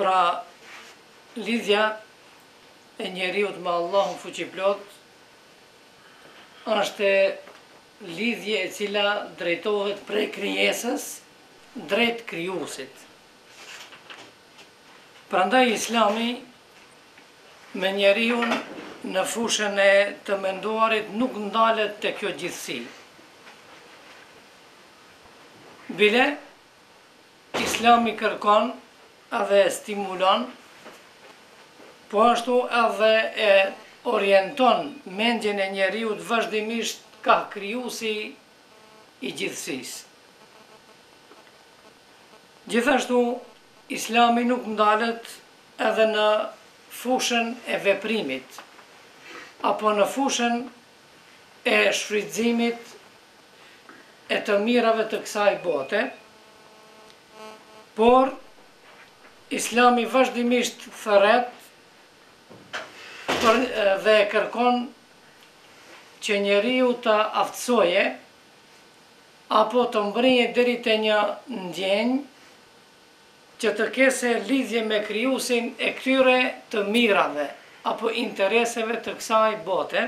Pra, lidhja e njeriut me Allahun Fuqiplotë është lidhje e cila drejtohet prej krijesës drejt Krijuesit. Prandaj Islami me njeriun në fushën e të menduarit nuk ndalet te kjo gjithësi. Bile Islami kërkon edhe e stimulon, po ashtu edhe e orienton mendjen e njeriut vazhdimisht kah Krijuesi i gjithësisë. Gjithashtu, Islami nuk ndalet edhe në fushën e veprimit, apo në fushën e shfrytëzimit e të mirave të kësaj bote, por Islami vazhdimisht thërret dhe e kërkon që njeriu të aftësoje apo të mbërrijë deri te një ndjenjë Që të kese lidhje me Krijuesin e këtyre të mirave apo intereseve të kësaj bote,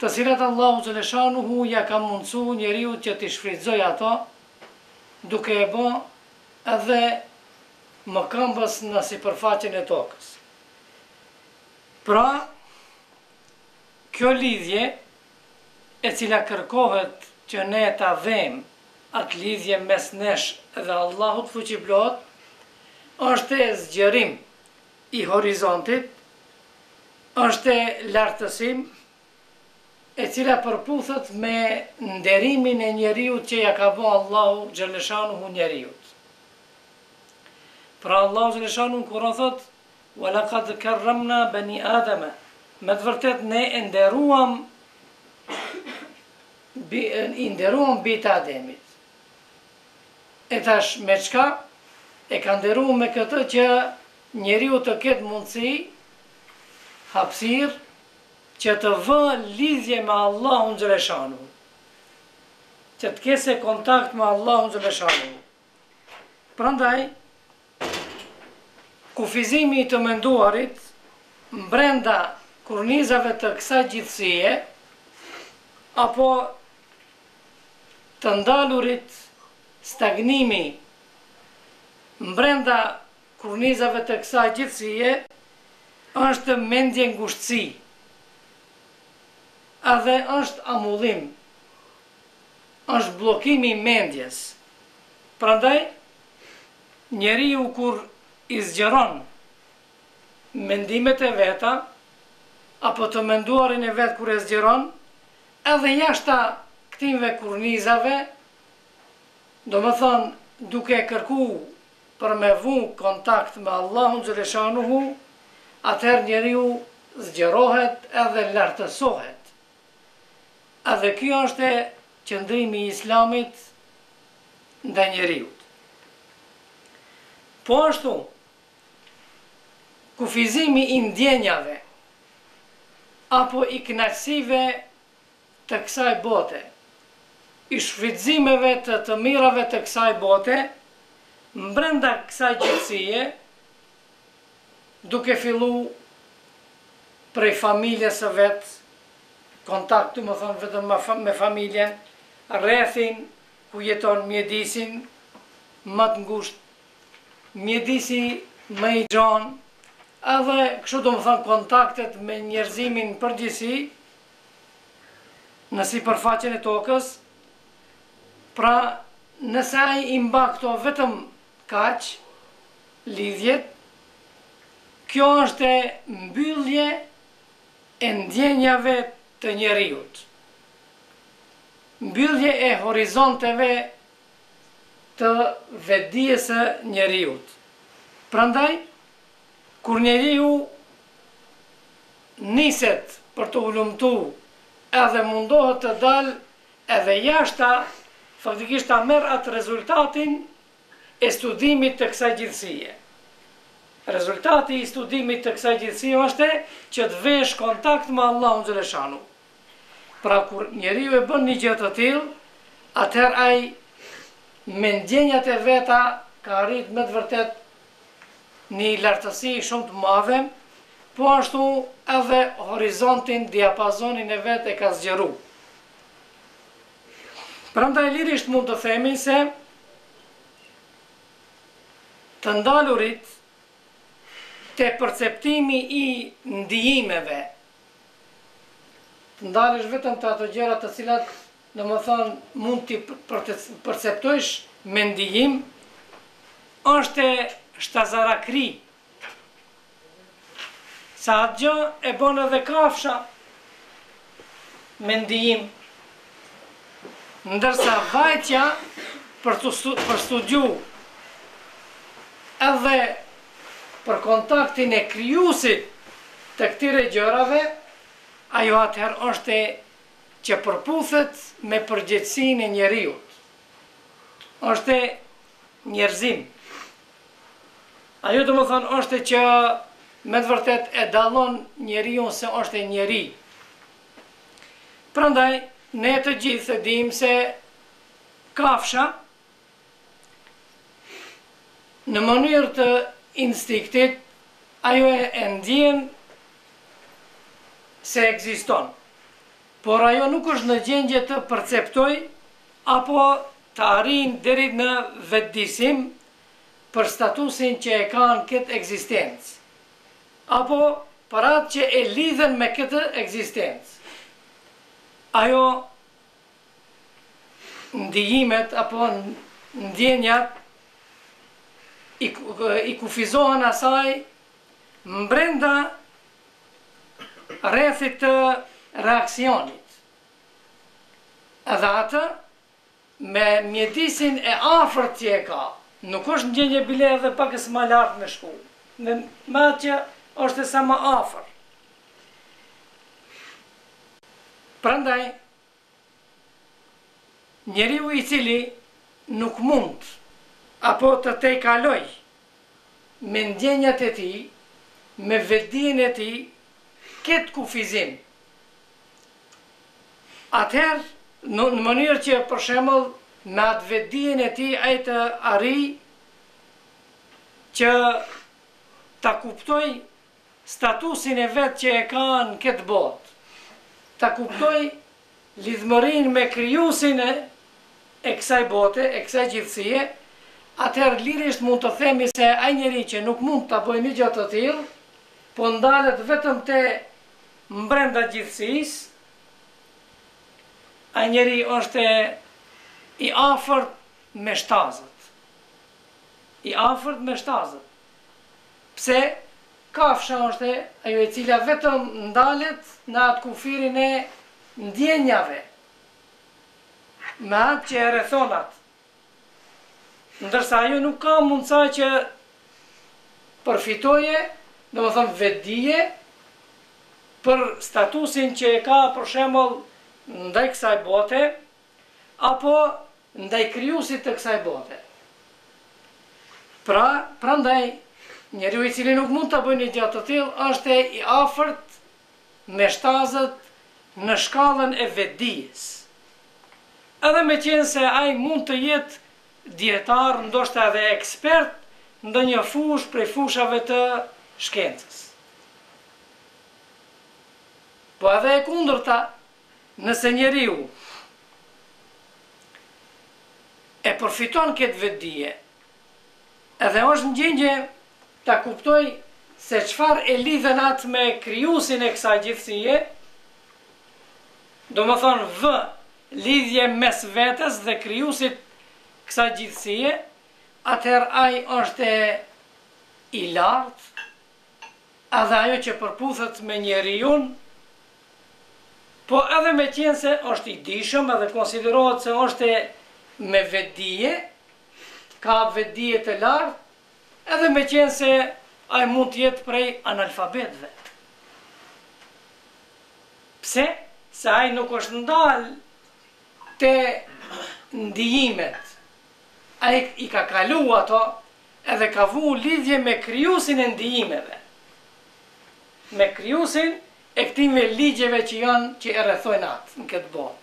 të cilat Allahu xhaleshanuhu ia ka mundësu njeriut që t'i shfrytëzojë ato, duke e ba edhe mëkëmbës në sipërfaqen e tokës. Pra, kjo lidhje e cila kërkohet që ne ta vëmë atë lidhje mes nesh dhe Allahut Fuqiplot, ështe zgjerim i horizontit, ështe lartësim, e cila përputhet me nderimin e njeriut që ia ka ba Allahu Xheleshanuhu njeriut. Pra Allahu Xheleshanuhu në Kuran thotë, Wa laqad karramna bani Adama, me të vërtetë ne e nderuam i nderuam bijtë e Ademit. E tash me çka? E ka nderu me këtë që njeriu të ketë mundësi, hapësirë, që të vë lidhje me Allahun xheleshanuhu, që të kese kontakt me Allahun xheleshanuhu. Prandaj, kufizimi i të menduarit mbrenda kornizave të kësaj gjithësie, apo të ndalurit stagnimi mbrenda kornizave të kësaj gjithësie, është mendjengushtësi, edhe është amullim. është bllokimi i mendjes. Prandaj njeriu kur i zgjeron mendimet e veta apo të menduarin e vet kur e zgjeron edhe jashta këtinve kurnizave, domethënë duke kërku për me vun kontakt me Allahun xheleshanuhu, atëherë njeriu zgjerohet edhe lartësohet. Edhe kjo ështe qëndrimi i Islamit ndaj njeriut. Po ashtu, kufizimi i ndjenjave apo i kënaqësive të kësaj bote, i shfrytëzimeve të të mirave të kësaj bote, mbrenda kësaj gjithësie duke fillu prej familjes së vet, kontakt domethënë vetëm me familjen, rrethin ku jeton mjedisin më të ngushtë, mjedisi më i gjon, edhe kështu domethënë kontaktet me njerëzimin në përgjithësi në sipërfaqen e tokës, pra nëse ai i mban këto vetëm Kaq lidhjet kjo ështe mbyllje e ndjenjave të njeriut mbyllje e horizonteve të vetdijes së njeriut prandaj kur njeriu niset për të hulumtu edhe mundohet të dal Edhe jashta faktikisht ta merr atë rezultatin e studimit të kësaj gjithësie. Rezultati i studimit të kësaj gjithësie ështe që të vesh kontakt me Allahun xheleshanu. Pra kur njeriu e bën një gjë të tillë, atëherë ai me ndjenjat e veta ka arrit me të vërtetë një lartësi shumë të madhe, po ashtu edhe horizontin, diapazonin e vet e ka zgjeru. Prandaj lirisht mund të themi se të ndalurit te perceptimi i ndijimeve Të ndalësh vetëm te ato gjëra të cilat, domethënë, mund t'i përceptojsh me ndijim, ështe shtazarakri. Se atë gjë e bën edhe kafsha me ndijim. Ndërsa vajtja për të studiu edhe për kontaktin e krijuesit të këtyre gjërave, ajo atëherë ështe që përputhet me përgjegjësinë e njeriut. Ështe njerëzim. Ajo domethënë ështe që me të vërtet e dallon njeriun se ështe njeri. Prandaj, ne të gjithë e dimë se kafsha, Në mënyrë të instinktit, ajo e ndjen se ekziston, por ajo nuk është në gjendje të perceptojë apo të arrijë deri në vetëdijësim për statusin që e kanë këtë ekzistencë, apo për atë që e lidhen me këtë ekzistencë. Ajo ndijimet apo ndjenjat i kufizohen asaj mbrenda rrethit të reaksionit edhe atë me mjedisin e afërt që e ka. Nuk është në gjendje bile edhe pakës ma lart me shku, me atë që është sa ma afër. Prandaj, njeriu i cili nuk mund apo të tejkalojë me ndjenjat e tij, me vetëdijen e tij ketë kufizim, atëherë në mënyrë që për shembull me atë vetëdijen e tij ai të arrijë që ta kuptojë statusin e vet që e ka në këtë botë, ta kuptojë lidhmërinë me Krijuesin e kësaj bote, e kësaj gjithësie, atëherë lirisht mund të themi se ai njeri që nuk mund ta bëjë një gjë të tillë, po ndalet vetëm te mbrenda gjithësisë, ai njeri është i afërt me shtazët. I afërt me shtazët. Pse kafsha është ajo e cila vetëm ndalet në atë kufirin e ndjenjave, me atë që e rrethon atë, ndërsa ajo nuk ka mundësi që ta përfitojë, domethënë vetëdije, për statusin që e ka për shembull ndaj kësaj bote, apo ndaj Krijuesit të kësaj bote. Prandaj, njeriu i cili nuk mund ta bëjë një gjë të tillë është i afërt me shtazët në shkallën e vetëdijes. Edhe meqenëse ai mund të jetë dijetar, ndoshta edhe ekspert në ndonjë fushë prej fushave të shkencës. Po edhe e kundërta Nëse njeriu e përfiton këtë vetëdije edhe është në gjendje ta kuptojë se çfarë e lidhen atë me Krijuesin e kësaj gjithësie, domethënë vë lidhje mes vetes dhe Krijuesit kësaj gjithësie, atëherë ai është e i lartë, edhe ajo që përputhet me njeriun, po edhe me qenë se është i dijshëm edhe konsiderohet se është me vetëdije, ka vetëdije të lartë, edhe me qenë se ai mund të jetë prej analfabetëve. Pse? Se ai nuk është ndalë te ndijimet, Ai i ka kalu ato edhe ka vu lidhje me krijuesin e ndijimeve, me krijuesin e këtyne ligjeve që janë që e rrethojnë atë në këtë botë.